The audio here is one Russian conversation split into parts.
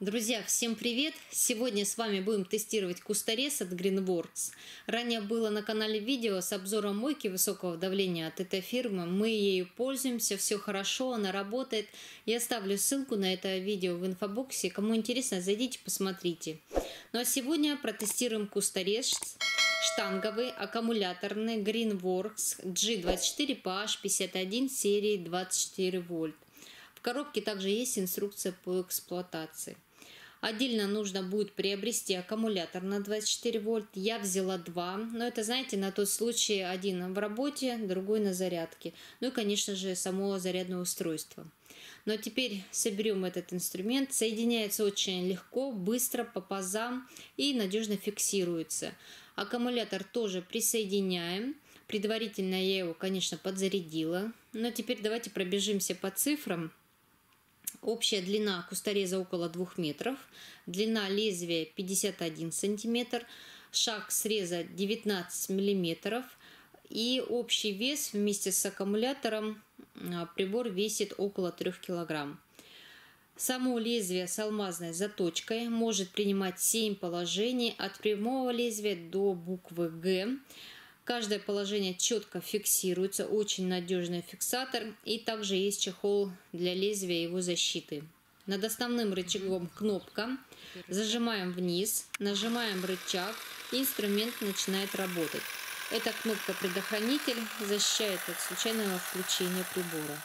Друзья, всем привет! Сегодня с вами будем тестировать кустарез от Greenworks. Ранее было на канале видео с обзором мойки высокого давления от этой фирмы. Мы ею пользуемся, все хорошо, она работает. Я оставлю ссылку на это видео в инфобоксе. Кому интересно, зайдите, посмотрите. Ну а сегодня протестируем кустарез штанговый аккумуляторный Greenworks G24PH51 серии 24 вольт. Коробке также есть инструкция по эксплуатации. Отдельно нужно будет приобрести аккумулятор на 24 вольт. Я взяла два, но это, знаете, на тот случай один в работе, другой на зарядке. Ну и, конечно же, само зарядное устройство. Но теперь соберем этот инструмент. Соединяется очень легко, быстро, по пазам и надежно фиксируется. Аккумулятор тоже присоединяем. Предварительно я его, конечно, подзарядила. Но теперь давайте пробежимся по цифрам. Общая длина кустореза около 2 метров, длина лезвия 51 сантиметр, шаг среза 19 миллиметров и общий вес вместе с аккумулятором а, прибор весит около 3 килограмм. Само лезвие с алмазной заточкой может принимать 7 положений от прямого лезвия до буквы Г. Каждое положение четко фиксируется, очень надежный фиксатор. И также есть чехол для лезвия его защиты. Над основным рычагом кнопка. Зажимаем вниз, нажимаем рычаг инструмент начинает работать. Эта кнопка предохранитель защищает от случайного включения прибора.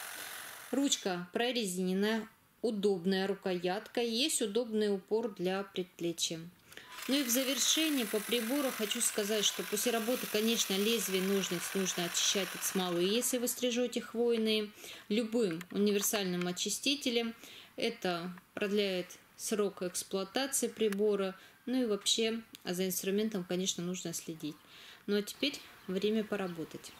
Ручка прорезиненная, удобная рукоятка, есть удобный упор для предплечья. Ну и в завершении по прибору хочу сказать, что после работы, конечно, лезвие ножниц нужно очищать от смолы, если вы стрижете хвойные, любым универсальным очистителем. Это продляет срок эксплуатации прибора, ну и вообще за инструментом, конечно, нужно следить. Ну а теперь время поработать.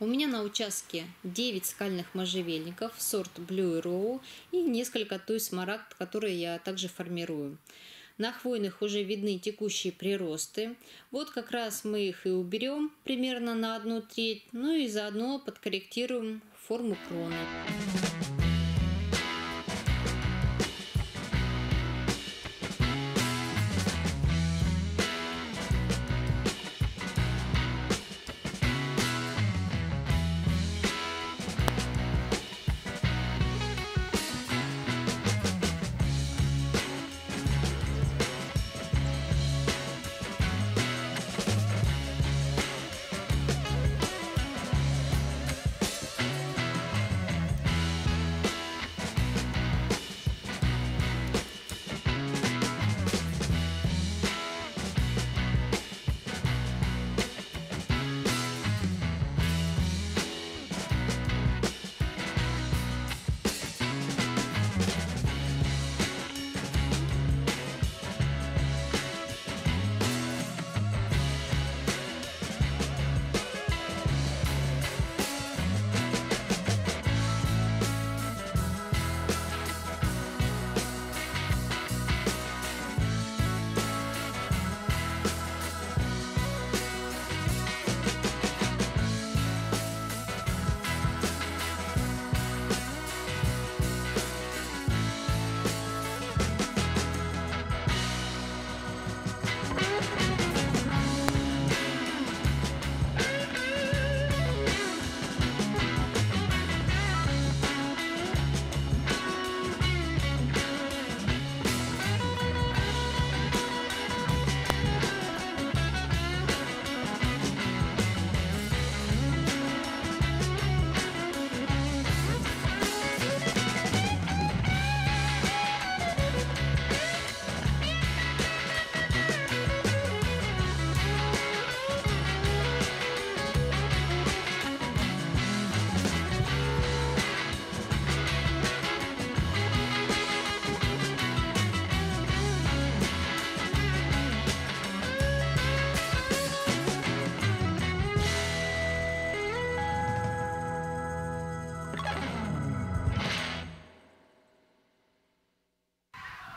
У меня на участке 9 скальных можжевельников, сорт Blue Row и несколько той смарагд, которые я также формирую. На хвойных уже видны текущие приросты. Вот как раз мы их и уберем примерно на одну треть. Ну и заодно подкорректируем форму кроны.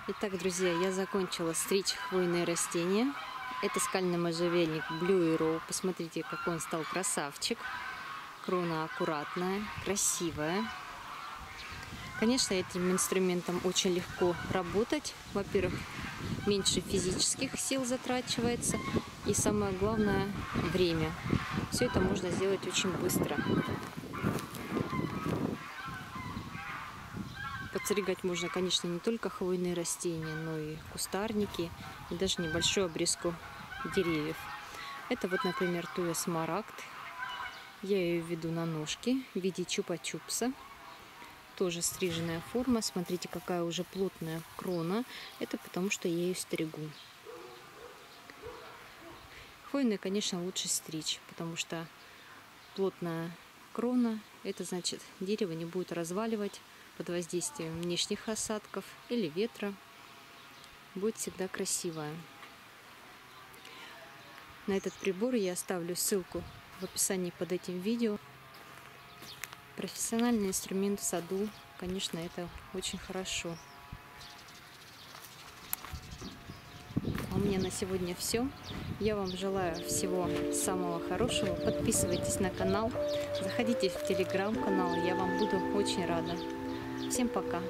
Итак, друзья, я закончила стричь хвойные растения. Это скальный можжевельник Blue Row. Посмотрите, какой он стал красавчик. Крона аккуратная, красивая. Конечно, этим инструментом очень легко работать. Во-первых, меньше физических сил затрачивается. И самое главное, время. Все это можно сделать очень быстро. Подстригать можно, конечно, не только хвойные растения, но и кустарники, и даже небольшую обрезку деревьев. Это вот, например, туя смарагд. Я ее веду на ножки в виде чупа-чупса. Тоже стриженная форма. Смотрите, какая уже плотная крона. Это потому, что я ее стригу. Хвойные, конечно, лучше стричь, потому что плотная крона, это значит, дерево не будет разваливать под воздействием внешних осадков или ветра. Будет всегда красивая. На этот прибор я оставлю ссылку в описании под этим видео. Профессиональный инструмент в саду, конечно, это очень хорошо. А у меня на сегодня все. Я вам желаю всего самого хорошего. Подписывайтесь на канал, заходите в телеграм-канал, я вам буду очень рада. Всем пока!